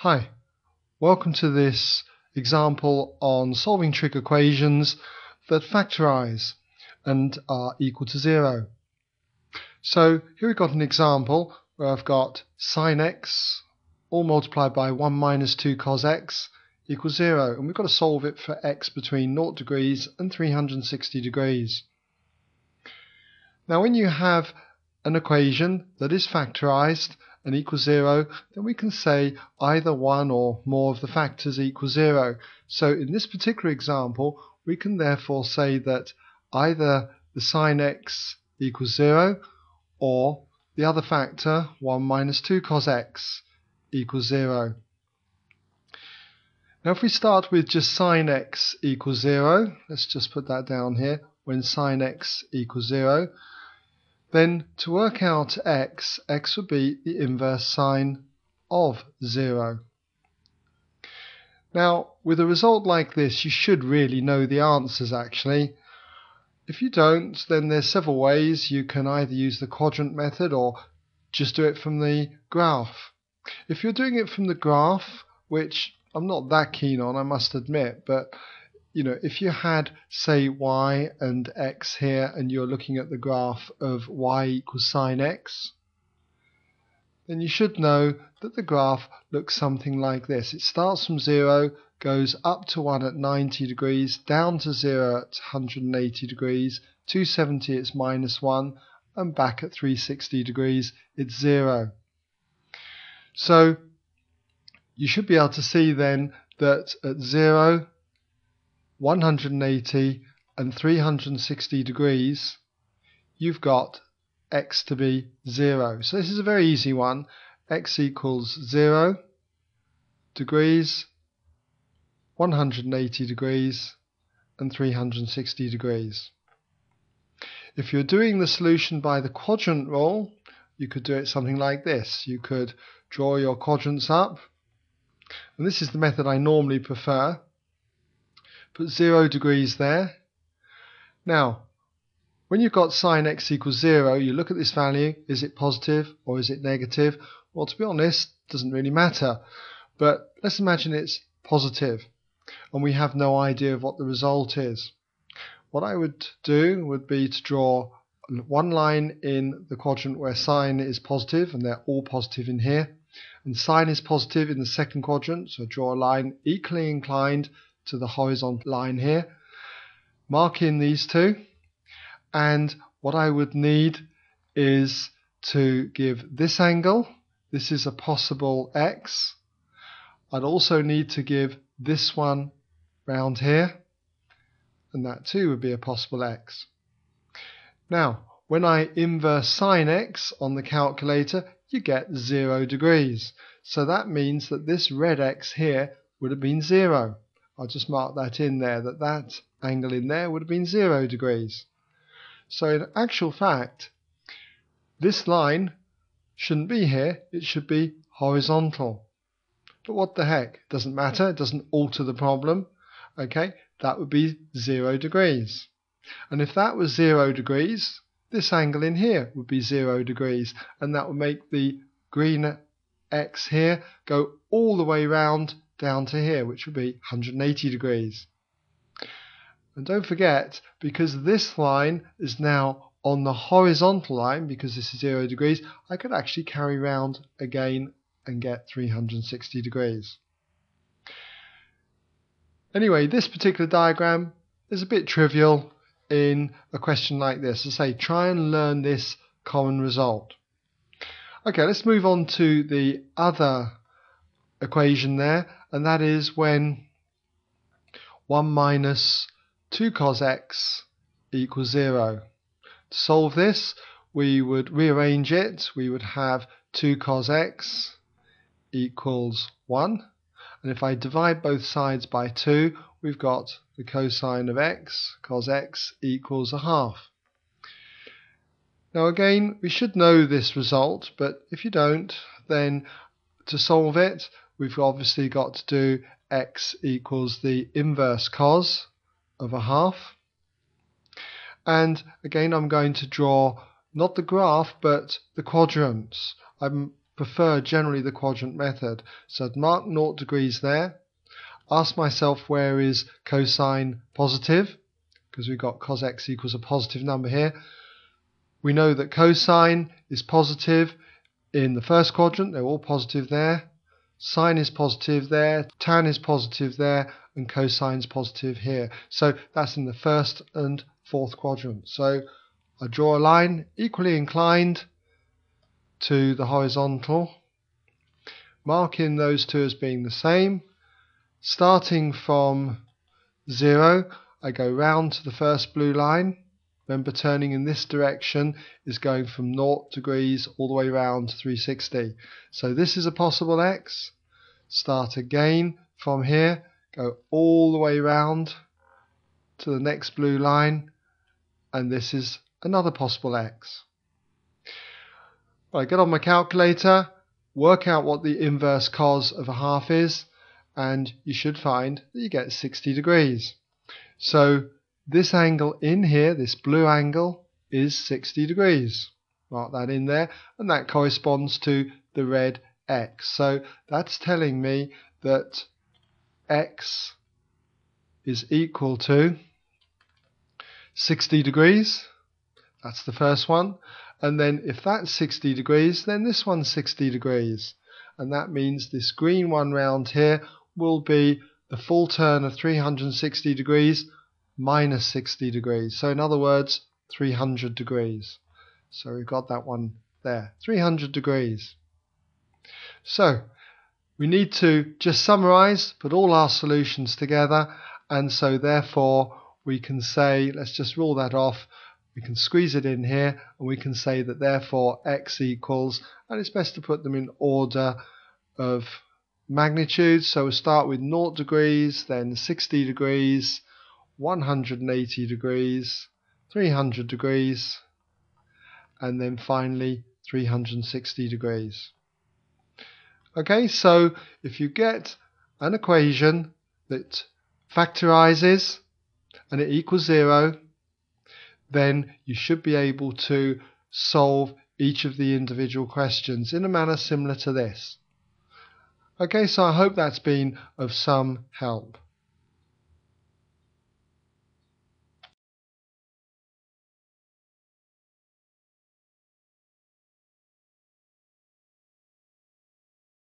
Hi, welcome to this example on solving trig equations that factorize and are equal to zero. So here we've got an example where I've got sine x all multiplied by 1 minus 2 cos x equals 0 and we've got to solve it for x between 0 degrees and 360 degrees. Now when you have an equation that is factorized and equals 0, then we can say either one or more of the factors equals 0. So in this particular example, we can therefore say that either the sine x equals 0 or the other factor, 1 minus 2 cos x, equals 0. Now if we start with just sine x equals 0, let's just put that down here, when sine x equals 0, then to work out x, x would be the inverse sine of 0. Now, with a result like this, you should really know the answers actually. If you don't, then there's several ways. You can either use the quadrant method or just do it from the graph. If you're doing it from the graph, which I'm not that keen on, I must admit, but you know, if you had, say, y and x here, and you're looking at the graph of y equals sine x, then you should know that the graph looks something like this. It starts from 0, goes up to 1 at 90 degrees, down to 0 at 180 degrees, 270 it's minus 1, and back at 360 degrees it's 0. So you should be able to see then that at 0 180 and 360 degrees, you've got x to be 0. So this is a very easy one. x equals 0 degrees, 180 degrees, and 360 degrees. If you're doing the solution by the quadrant rule, you could do it something like this. You could draw your quadrants up, and this is the method I normally prefer. Put 0 degrees there. Now, when you've got sine x equals 0, you look at this value, is it positive or is it negative? Well, to be honest, doesn't really matter. But let's imagine it's positive and we have no idea of what the result is. What I would do would be to draw one line in the quadrant where sine is positive, and they're all positive in here, and sine is positive in the second quadrant, so draw a line equally inclined to the horizontal line here. Mark in these two. And what I would need is to give this angle, this is a possible x. I'd also need to give this one round here, and that too would be a possible x. Now, when I inverse sine x on the calculator, you get 0 degrees. So that means that this red x here would have been 0. I'll just mark that in there, that that angle in there would have been 0 degrees. So in actual fact, this line shouldn't be here, it should be horizontal. But what the heck, it doesn't matter, it doesn't alter the problem. Okay, that would be 0 degrees. And if that was 0 degrees, this angle in here would be 0 degrees, and that would make the green x here go all the way round down to here, which would be 180 degrees. And don't forget, because this line is now on the horizontal line, because this is 0 degrees, I could actually carry round again and get 360 degrees. Anyway, this particular diagram is a bit trivial in a question like this. I say, try and learn this common result. Okay, let's move on to the other equation there, and that is when 1 minus 2 cos x equals 0. To solve this, we would rearrange it. We would have 2 cos x equals 1. And if I divide both sides by 2, we've got the cosine of x, cos x equals a half. Now again, we should know this result, but if you don't, then to solve it, we've obviously got to do x equals the inverse cos of a half. And again, I'm going to draw not the graph, but the quadrants. I'm prefer generally the quadrant method. So I'd mark 0 degrees there. Ask myself where is cosine positive, because we've got cos x equals a positive number here. We know that cosine is positive in the first quadrant, they're all positive there. Sine is positive there, tan is positive there, and cosine is positive here. So that's in the first and fourth quadrant. So I draw a line equally inclined to the horizontal, marking those two as being the same. Starting from 0, I go round to the first blue line. Remember turning in this direction is going from 0 degrees all the way around to 360. So this is a possible x. Start again from here, go all the way round to the next blue line, and this is another possible X. I Right, get on my calculator, work out what the inverse cos of a half is, and you should find that you get 60 degrees. So this angle in here, this blue angle, is 60 degrees. Mark that in there, and that corresponds to the red x. So that's telling me that x is equal to 60 degrees. That's the first one. And then if that's 60 degrees, then this one's 60 degrees. And that means this green one round here will be the full turn of 360 degrees minus 60 degrees. So in other words, 300 degrees. So we've got that one there, 300 degrees. So we need to just summarize, put all our solutions together, and so therefore we can say, let's just rule that off, we can squeeze it in here, and we can say that therefore x equals, and it's best to put them in order of magnitude. So we'll start with 0 degrees, then 60 degrees, 180 degrees, 300 degrees, and then finally 360 degrees. Okay, so if you get an equation that factorizes and it equals zero, then you should be able to solve each of the individual questions in a manner similar to this. Okay, so I hope that's been of some help.